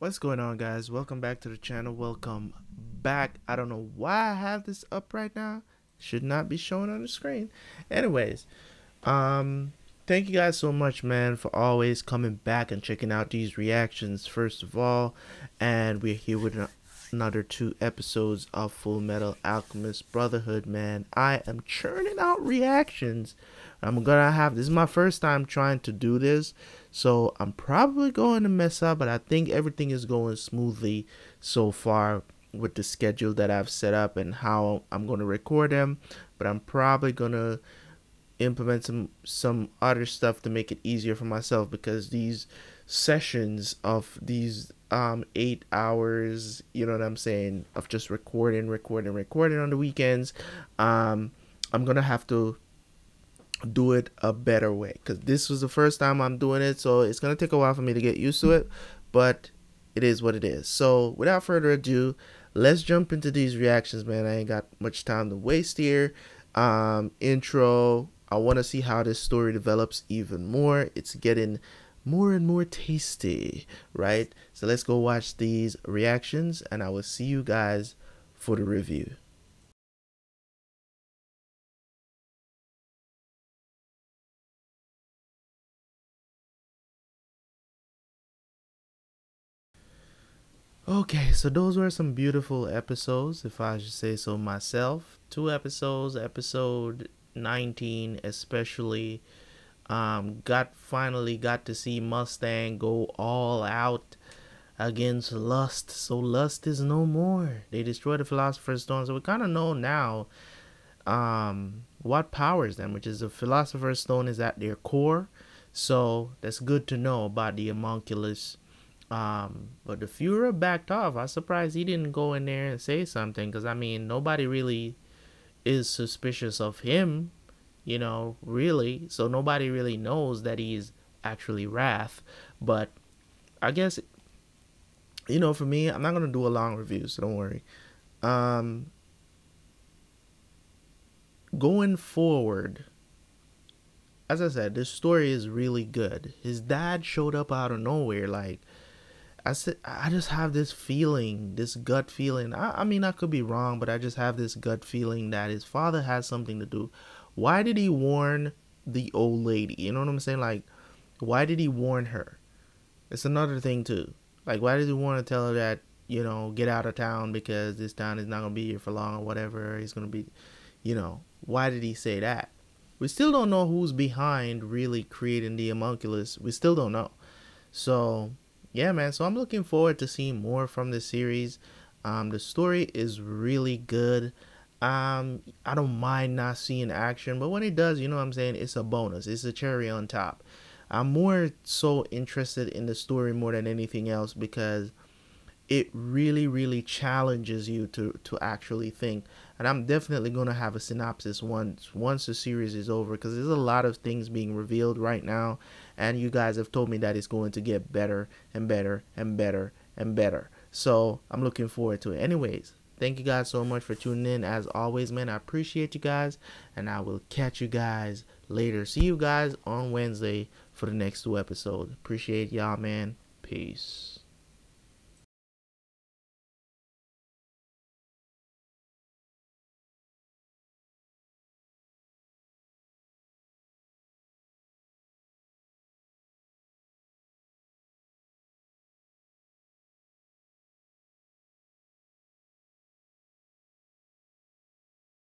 What's going on guys? Welcome back to the channel. Welcome back. I don't know why I have this up right now. Should not be showing on the screen. Anyways, um thank you guys so much man for always coming back and checking out these reactions first of all. And we're here with another two episodes of Full Metal Alchemist Brotherhood, man. I am churning out reactions. I'm gonna have this is my first time trying to do this, so I'm probably going to mess up, but I think everything is going smoothly so far with the schedule that I've set up and how I'm gonna record them. But I'm probably gonna implement some some other stuff to make it easier for myself because these sessions of these um eight hours you know what i'm saying of just recording recording recording on the weekends um i'm gonna have to do it a better way. Because this was the first time i'm doing it so it's gonna take a while for me to get used to it but it is what it is. So without further ado let's jump into these reactions man. I ain't got much time to waste here. Um intro i want to see how this story develops even more. It's getting more and more tasty, right? So let's go watch these reactions and I will see you guys for the review. Okay, so those were some beautiful episodes, if I should say so myself. Two episodes, episode 19 especially um, got finally got to see Mustang go all out against Lust. So Lust is no more. They destroyed the Philosopher's Stone. So we kind of know now um, what powers them, which is the Philosopher's Stone is at their core. So that's good to know about the homunculus. Um, but the Fuhrer backed off. I was surprised he didn't go in there and say something because I mean nobody really is suspicious of him you know, really. So nobody really knows that he's actually Wrath. But I guess, you know, for me, I'm not going to do a long review, so don't worry. Um, going forward, as I said, this story is really good. His dad showed up out of nowhere. Like, I said, I just have this feeling, this gut feeling. I, I mean, I could be wrong, but I just have this gut feeling that his father has something to do why did he warn the old lady? You know what I'm saying? Like, why did he warn her? It's another thing too. Like, why did he want to tell her that you know get out of town because this town is not gonna be here for long or whatever? He's gonna be, you know, why did he say that? We still don't know who's behind really creating the homunculus. We still don't know. So yeah, man. So I'm looking forward to seeing more from this series. Um, the story is really good. Um, I don't mind not seeing action, but when it does, you know what I'm saying? It's a bonus. It's a cherry on top. I'm more so interested in the story more than anything else because it really, really challenges you to to actually think. And I'm definitely gonna have a synopsis once once the series is over because there's a lot of things being revealed right now, and you guys have told me that it's going to get better and better and better and better. So I'm looking forward to it. Anyways, Thank you guys so much for tuning in. As always, man, I appreciate you guys. And I will catch you guys later. See you guys on Wednesday for the next two episodes. Appreciate y'all, man. Peace.